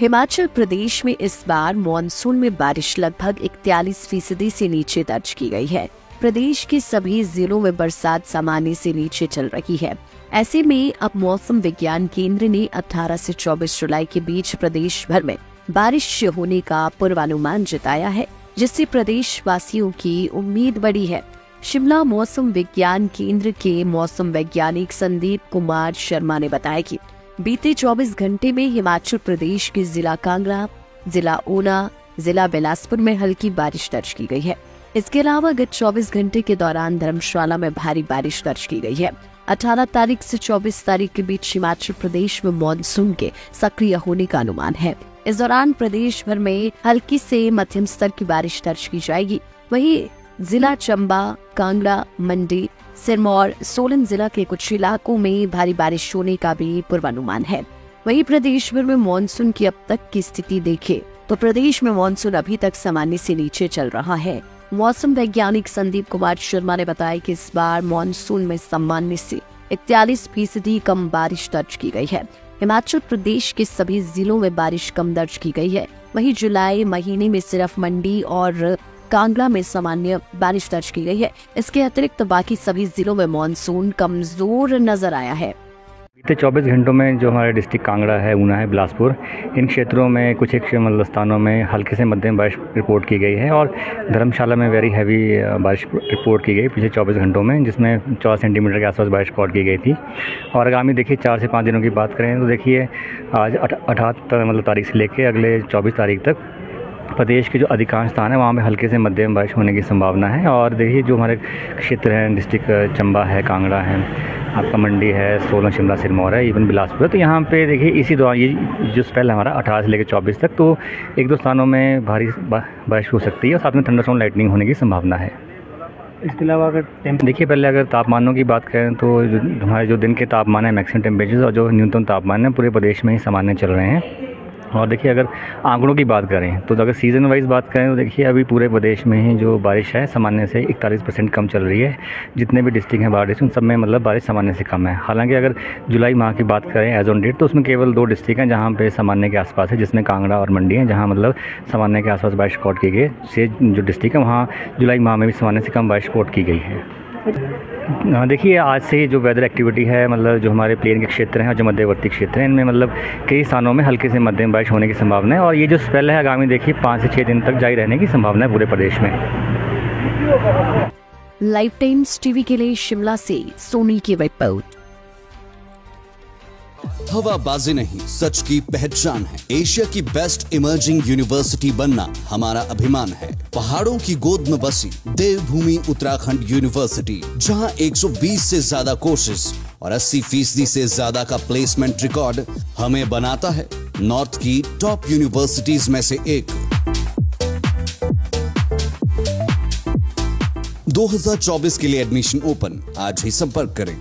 हिमाचल प्रदेश में इस बार मानसून में बारिश लगभग इकतालीस फ़ीसदी से नीचे दर्ज की गई है। प्रदेश के सभी जिलों में बरसात सामान्य से नीचे चल रही है। ऐसे में अब मौसम विज्ञान केंद्र ने 18 से 24 जुलाई के बीच प्रदेश भर में बारिश होने का पूर्वानुमान जताया है, जिससे प्रदेश वासियों की उम्मीद बढ़ी है। शिमला मौसम विज्ञान केंद्र के मौसम वैज्ञानिक संदीप कुमार शर्मा ने बताया कि बीते 24 घंटे में हिमाचल प्रदेश के जिला कांगड़ा, जिला ऊना, जिला बिलासपुर में हल्की बारिश दर्ज की गई है। इसके अलावा गत 24 घंटे के दौरान धर्मशाला में भारी बारिश दर्ज की गई है। 18 तारीख से 24 तारीख के बीच हिमाचल प्रदेश में मानसून के सक्रिय होने का अनुमान है। इस दौरान प्रदेश भर में हल्की से मध्यम स्तर की बारिश दर्ज की जाएगी। वहीं जिला चंबा, कांगड़ा, मंडी सिरमौर, सोलन जिला के कुछ इलाकों में भारी बारिश होने का भी पूर्वानुमान है। वहीं प्रदेश भर में मानसून की अब तक की स्थिति देखे तो प्रदेश में मानसून अभी तक सामान्य से नीचे चल रहा है। मौसम वैज्ञानिक संदीप कुमार शर्मा ने बताया कि इस बार मानसून में सामान्य से इकतालीस फ़ीसदी कम बारिश दर्ज की गई है। हिमाचल प्रदेश के सभी जिलों में बारिश कम दर्ज की गई है। वहीं जुलाई महीने में सिर्फ़ मंडी और कांगड़ा में सामान्य बारिश दर्ज की गई है। इसके अतिरिक्त बाकी सभी जिलों में मानसून कमज़ोर नज़र आया है। बीते 24 घंटों में जो हमारे डिस्ट्रिक्ट कांगड़ा है, ऊना है, बिलासपुर, इन क्षेत्रों में कुछ एक मतलब स्थानों में हल्के से मध्यम बारिश रिपोर्ट की गई है और धर्मशाला में वेरी हैवी बारिश रिपोर्ट की गई पिछले 24 घंटों में, जिसमें चौदह सेंटीमीटर के आसपास बारिश रिकॉर्ड की गई थी। और आगामी देखिए चार से पाँच दिनों की बात करें तो देखिए आज अठारह मतलब तारीख से लेकर अगले चौबीस तारीख तक प्रदेश के जो अधिकांश स्थान है वहाँ पर हल्के से मध्यम बारिश होने की संभावना है। और देखिए जो हमारे क्षेत्र हैं डिस्ट्रिक्ट चंबा है कांगड़ा है आपका मंडी है सोलन शिमला सिरमौर है इवन बिलासपुर है। तो यहाँ पे देखिए इसी दौरान ये जो स्पेल है हमारा अठारह से लेकर चौबीस तक तो एक दो स्थानों में भारी बारिश हो सकती है और साथ में ठंडा सोन लाइटनिंग होने की संभावना है। इसके अलावा अगर देखिए पहले अगर तापमानों की बात करें तो हमारे जो दिन के तापमान है मैक्सिमम टेम्परेचर और जो न्यूनतम तापमान है पूरे प्रदेश में ही सामान्य चल रहे हैं। और देखिए, अगर आंकड़ों की बात करें तो अगर सीज़न वाइज बात करें तो देखिए, अभी पूरे प्रदेश में ही जो बारिश है, सामान्य से इकतालीस परसेंट कम चल रही है। जितने भी डिस्ट्रिक्ट हैं बारिश, उन सब में मतलब बारिश सामान्य से कम है। हालाँकि अगर जुलाई माह की बात करें एज ऑन डेट तो उसमें केवल दो डिस्ट्रिक्ट हैं जहाँ पर सामान्य के आसपास है, जिसमें कांगड़ा और मंडी है, जहाँ मतलब सामान्य के आसपास बारिश रिकॉर्ड की गई से जो डिस्ट्रिक्ट है, वहाँ जुलाई माह में भी सामान्य से कम बारिश रिकॉर्ड की गई है। देखिए, आज से जो वेदर एक्टिविटी है मतलब जो हमारे प्लेन के क्षेत्र हैं और जो मध्यवर्ती क्षेत्र हैं, इनमें मतलब कई स्थानों में हल्के से मध्यम बारिश होने की संभावना है और ये जो स्पेल है आगामी, देखिए, पाँच से छः दिन तक जारी रहने की संभावना है पूरे प्रदेश में। लाइफ टाइम्स टीवी के लिए शिमला से सोनी की रिपोर्ट। हवाबाजी नहीं, सच की पहचान है। एशिया की बेस्ट इमर्जिंग यूनिवर्सिटी बनना हमारा अभिमान है। पहाड़ों की गोद में बसी देवभूमि उत्तराखंड यूनिवर्सिटी जहाँ 120 से ज़्यादा कोर्सेज और 80 फ़ीसदी से ज़्यादा का प्लेसमेंट रिकॉर्ड हमें बनाता है। नॉर्थ की टॉप यूनिवर्सिटीज में से एक। 2024 के लिए एडमिशन ओपन आज ही संपर्क करें।